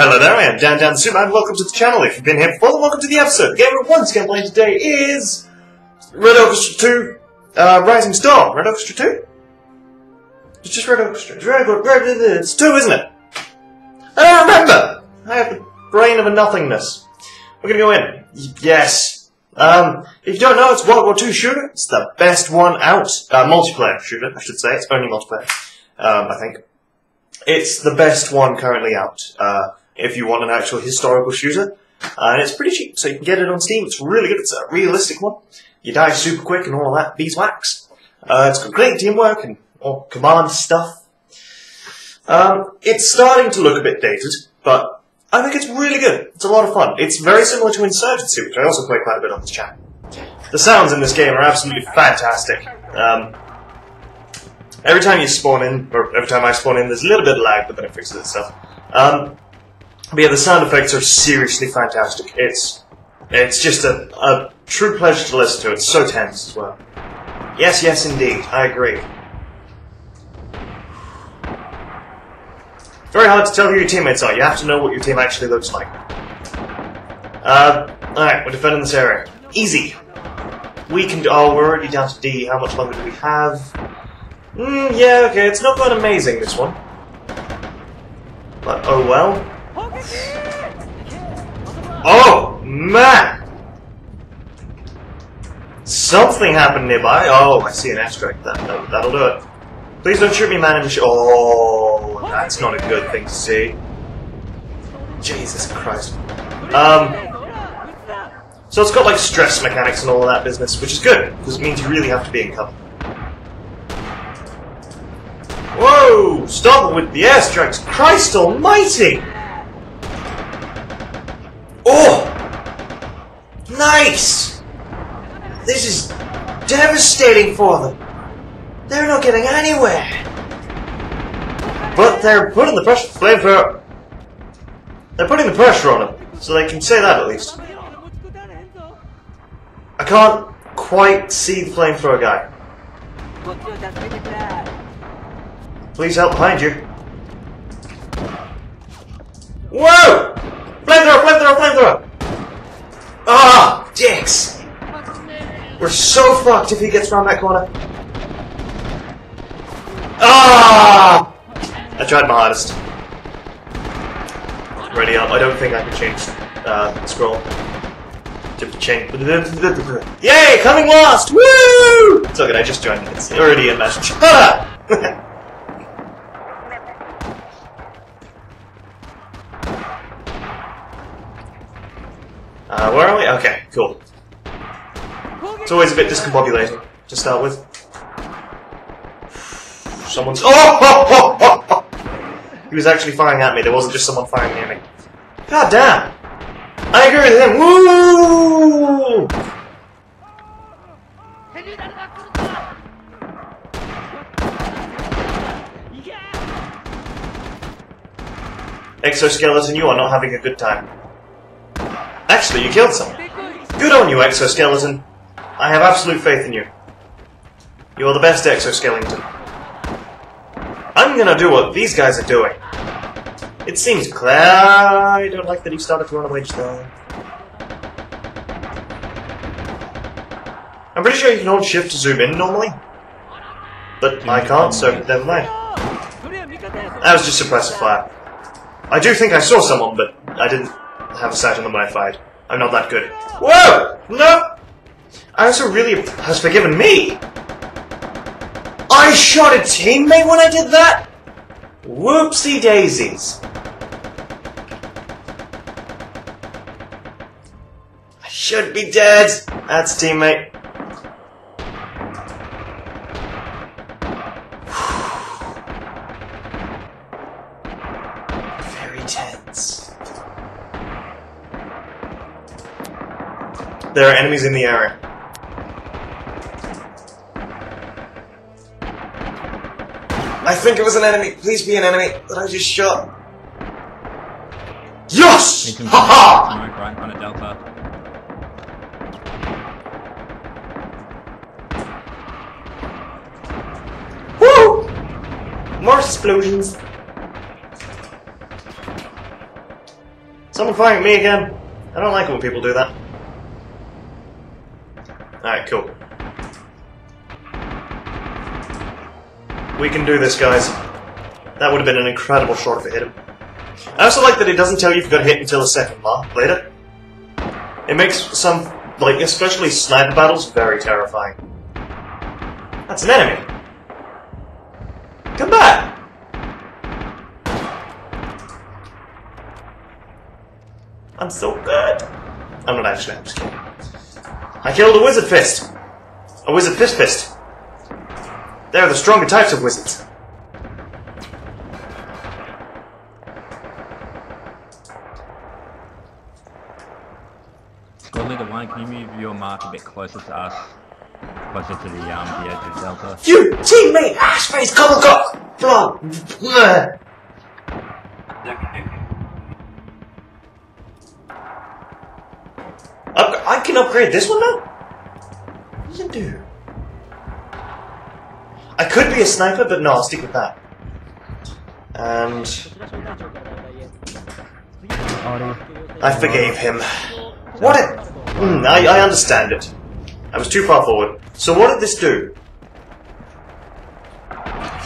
Hello there, I am Dan Dan the and Welcome to the channel. If you've been here before, then welcome to the episode. The game we're once again playing today is Red Orchestra 2 uh, Rising Storm. Red Orchestra 2? It's just Red Orchestra. It's Red, it's 2, isn't it? I don't remember! I have the brain of a nothingness. We're gonna go in. Yes. Um, if you don't know, it's World War II shooter. It's the best one out. Uh, multiplayer shooter, I should say. It's only multiplayer, um, I think. It's the best one currently out. Uh, if you want an actual historical shooter. Uh, and it's pretty cheap, so you can get it on Steam. It's really good. It's a realistic one. You die super quick and all that beeswax. Uh, it's got great teamwork and all command stuff. Um, it's starting to look a bit dated, but I think it's really good. It's a lot of fun. It's very similar to Insurgency, which I also play quite a bit on this channel. The sounds in this game are absolutely fantastic. Um, every time you spawn in, or every time I spawn in, there's a little bit of lag, but then it fixes itself. Um, but yeah, the sound effects are seriously fantastic. It's it's just a, a true pleasure to listen to. It's so tense as well. Yes, yes, indeed. I agree. Very hard to tell who your teammates are. You have to know what your team actually looks like. Uh, alright, we're defending this area. Easy. We can oh, we're already down to D. How much longer do we have? Mm, yeah, okay, it's not going amazing, this one. But, oh well. Man! Something happened nearby. Oh, I see an airstrike. That, that, that'll do it. Please don't shoot me, man. Oh, that's not a good thing to see. Jesus Christ. Um, so it's got like stress mechanics and all of that business, which is good, because it means you really have to be in cover. Whoa! Stop with the airstrikes! Christ almighty! Oh! Nice! This is devastating for them. They're not getting anywhere. But they're putting the pressure. They're putting the pressure on them, so they can say that at least. I can't quite see the flamethrower guy. Please help behind you. Whoa! Flamethrower, flamethrower, flamethrower! Ah, dicks! We're so fucked if he gets around that corner. Ah! I tried my hardest. Ready up. I don't think I can change uh, scroll. Change. Yay! Coming last! Woo! It's okay, I just joined. It's already in match. Shut up! Uh, where are we? Okay, cool. It's always a bit discombobulating to start with. Someone's. Oh! He was actually firing at me. There wasn't just someone firing near me. God damn! I agree with him. Woo! Exoskeleton, you are not having a good time. Actually, you killed someone. Good on you, Exoskeleton. I have absolute faith in you. You are the best Exoskeleton. I'm gonna do what these guys are doing. It seems clear. I don't like that he started to run away just now. I'm pretty sure you can hold shift to zoom in normally. But I can't, so never mind. That was just suppressive fire. I do think I saw someone, but I didn't have a sight on them when I fired. I'm not that good. Whoa! No! Arisa really has forgiven me! I shot a teammate when I did that? Whoopsie daisies. I should be dead. That's teammate. Very tense. There are enemies in the area. I think it was an enemy. Please be an enemy that I just shot. Yes! Ha Mark right in front of Delta. Woo! More explosions. Someone firing at me again. I don't like it when people do that. Alright, cool. We can do this, guys. That would have been an incredible shot if it hit him. I also like that it doesn't tell you if you got hit until a second later. It makes some, like, especially sniper battles, very terrifying. That's an enemy. Come back! I'm so good. I'm not actually, I'm just kidding. I killed a wizard fist. A wizard fist fist. They're the stronger types of wizards. Godly the one, can you move your mark a bit closer to us? Closer to the um the edge of Delta. You teammate, Ashface Cobblecock! Blood! Bleh. Up- I can upgrade this one now? What does it do? I could be a sniper, but no, I'll stick with that. And I forgave him. What? Hmm, I, I understand it. I was too far forward. So what did this do?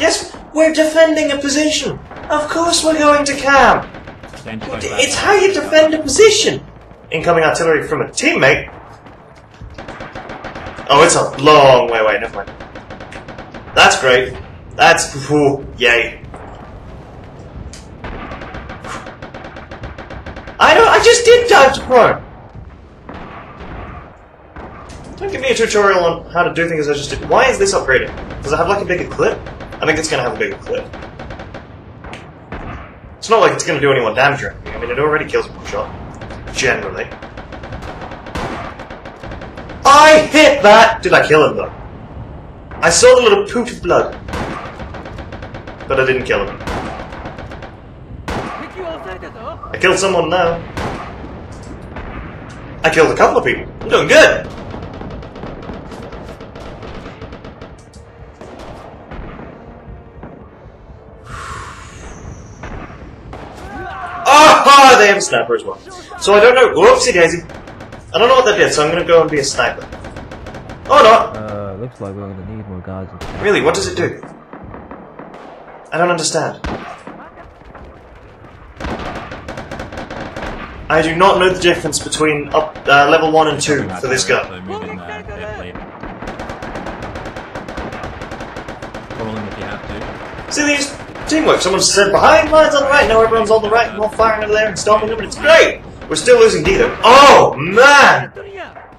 Yes, we're defending a position. Of course we're going to camp. It's how you defend a position. Incoming artillery from a teammate. Oh, it's a long way away. Never mind. That's great. That's ooh, yay. I don't. I just did dive to prone. Don't give me a tutorial on how to do things I just did. Why is this upgraded? Does it have like a bigger clip? I think it's gonna have a bigger clip. It's not like it's gonna do anyone damage or anything. I mean, it already kills one shot. Generally. I hit that! Did I kill him though? I saw the little poot of blood. But I didn't kill him. I killed someone now. I killed a couple of people. I'm doing good. Oh, they have a sniper as well. So I don't know. Whoopsie daisy. I don't know what that did, so I'm gonna go and be a sniper. Oh no! Looks like we're gonna need more guys. with that. Really, what does it do? I don't understand. I do not know the difference between up uh, level 1 and 2 for this gun. So move in there, please. Crawl in if you have to. See these? Teamwork. Someone said behind lines on the right, now everyone's on the right, and we're all firing over there and stopping them, and it's great! We're still losing D though. Oh, man!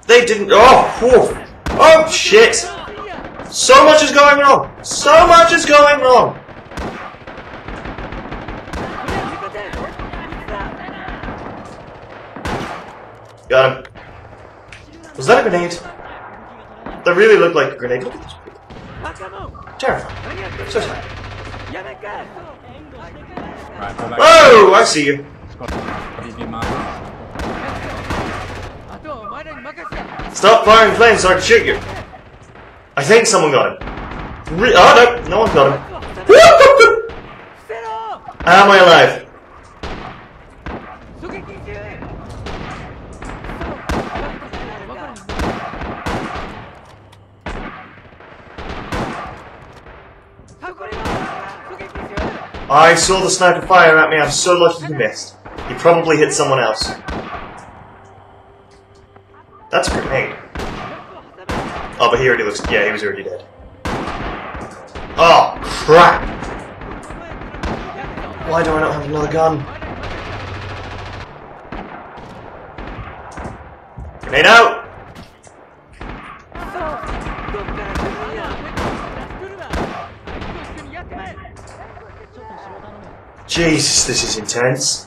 They didn't. Oh, whew. Oh, shit! So much is going wrong! So much is going wrong! Got him. Was that a grenade? That really looked like a grenade. Look at this. Terrifying. So. Oh, I see you. Stop firing flames so I can shoot you. I think someone got him. Re- oh no, no one got him. Am I alive? I saw the sniper fire at me. I'm so lucky he missed. He probably hit someone else. That's a grenade. Oh, but he already looks. Yeah, he was already dead. Oh, crap! Why do I not have another gun? Grenade out! Jesus, this is intense.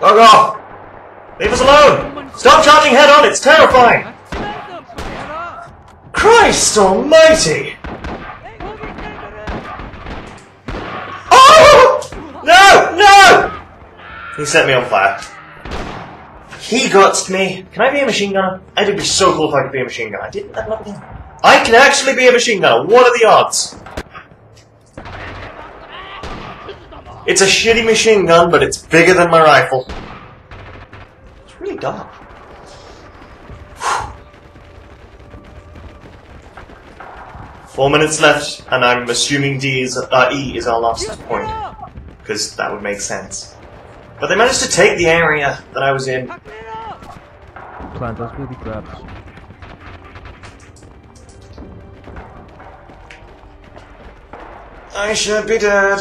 Bug off! Leave us alone! Stop charging head on, it's terrifying! Christ almighty! Oh! No! No! He set me on fire. He gutsed me. Can I be a machine gunner? It'd be so cool if I could be a machine gunner. I didn't again. I can actually be a machine gunner. What are the odds? It's a shitty machine gun, but it's bigger than my rifle. It's really dark. Four minutes left, and I'm assuming D is uh, E is our last point, because that would make sense. But they managed to take the area that I was in. Plant those booby traps. I should be dead.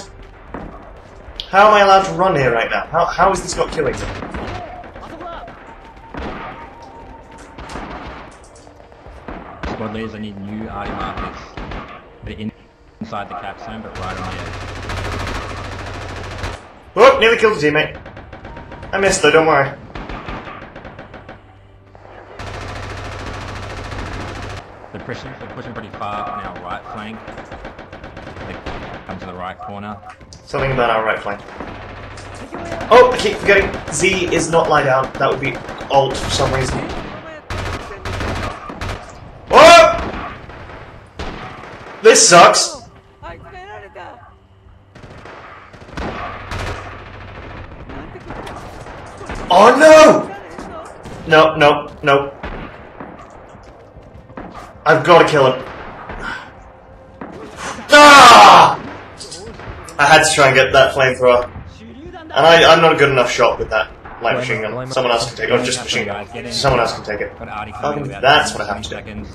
How am I allowed to run here right now? How, how is this not killing me? Leaders, I need new arty markers. Inside the cap zone, but right on the edge. Oh, nearly killed a teammate. I missed though, don't worry. They're pushing, they're pushing pretty far on our right flank. They come to the right corner. Something about our right flank. Oh, I keep forgetting. Z is not lie down. That would be alt for some reason. Oh! This sucks. Oh no! No, no, no. I've got to kill him. Ah! I had to try and get that flamethrower. And I, I'm not a good enough shot with that light machine gun. Someone else can take it. Or just machine gun. Someone else can take it. Got Fucking coming in about that's what I have 20 to do.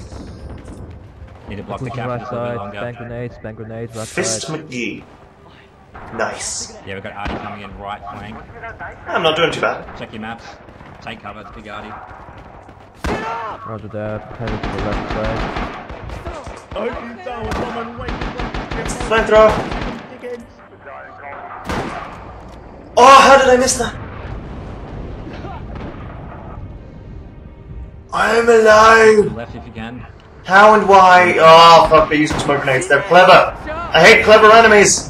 Need to block the Pushing cap right just a little bit side. longer. Grenades. Bank grenades. Right Fist. McGee. Nice. Yeah, we've got arty coming in right flank. I'm not doing too bad. Check your maps. Take cover, it's big arty. Roger that. Headed to the left side. Flamethrower. Oh, how did I miss that? I'm alive! Left if you can. How and why? Oh, fuck, they're using smoke grenades. They're clever. I hate clever enemies.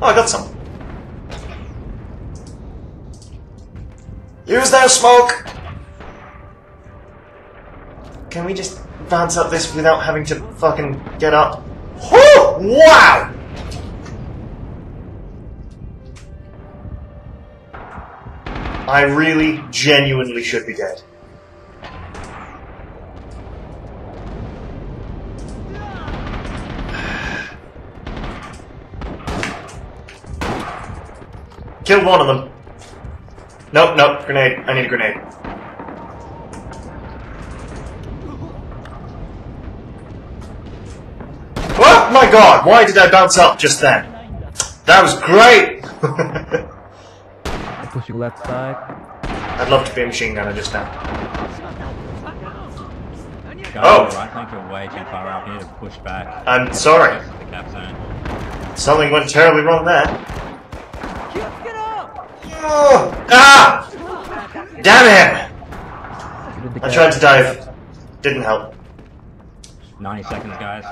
Oh, I got some. Use their smoke! Can we just bounce up this without having to fucking get up? Whew! Wow! I really, genuinely should be dead. Killed one of them. Nope, nope, grenade. I need a grenade. Oh my god, why did I bounce up just then? That was great! Pushing left side. I'd love to be a machine gunner just now. Guys, Oh. on the right flank, you're way too far out here to push back. I'm sorry. Rest of the cap zone. Something went terribly wrong there. Oh, ah! Damn it! Shoot in the I tried to dive. Didn't help. 90 seconds, guys.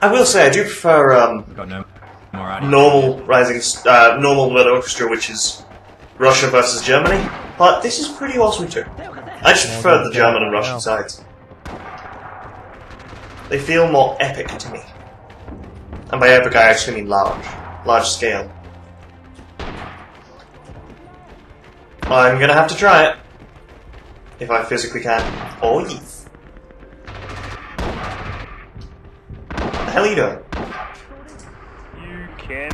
I will say I do prefer um, got no normal Rising, uh, normal Red Orchestra, which is Russia versus Germany. But this is pretty awesome too. I just prefer the German and Russian sides. They feel more epic to me. And by epic, I actually mean large, large scale. I'm gonna have to try it if I physically can. Oh yes. The hell are you doing? You can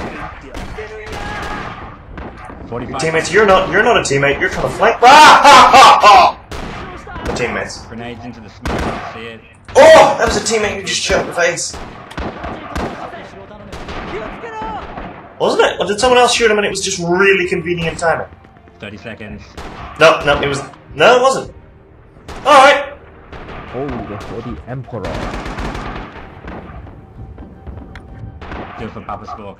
45 Teammates, you're not you're not a teammate, you're trying to flank. Ah, ha, ha, ha. The teammates. grenades into the smoke. See it. Oh, that was a teammate who just shot in the face. Wasn't it? Or did someone else shoot him and it was just really convenient timing? 30 seconds. No, no, it was no, it wasn't. Alright. Holy the, for the Emperor. Do it for Papa Spork.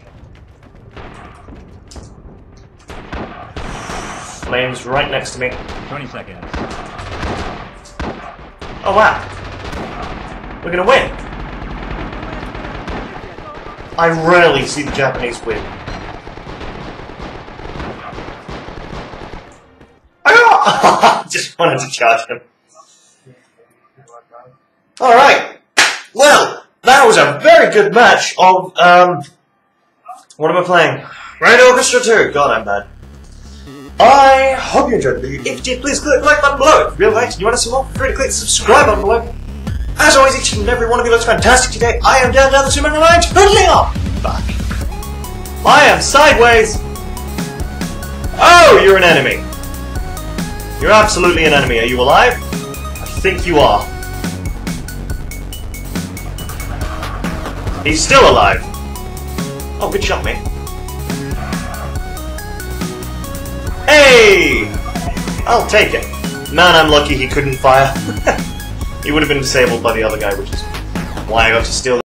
Flames right next to me. 20 seconds. Oh wow. We're gonna win. I rarely see the Japanese win. Just wanted to charge him. Alright. Well, that was a very good match of um, What am I playing? Rain Orchestra 2. God, I'm bad. I hope you enjoyed the video. If you did, please click the like button below. If you really liked and you want to see more, feel free to click the subscribe button below. As always, each and every one of you looks fantastic today. I am Dan, Dan the two-man line, totally off. Back. I am sideways. Oh, you're an enemy. You're absolutely an enemy. Are you alive? I think you are. He's still alive. Oh, good shot, mate. Hey! I'll take it. Man, I'm lucky he couldn't fire. he would have been disabled by the other guy, which is why I got to steal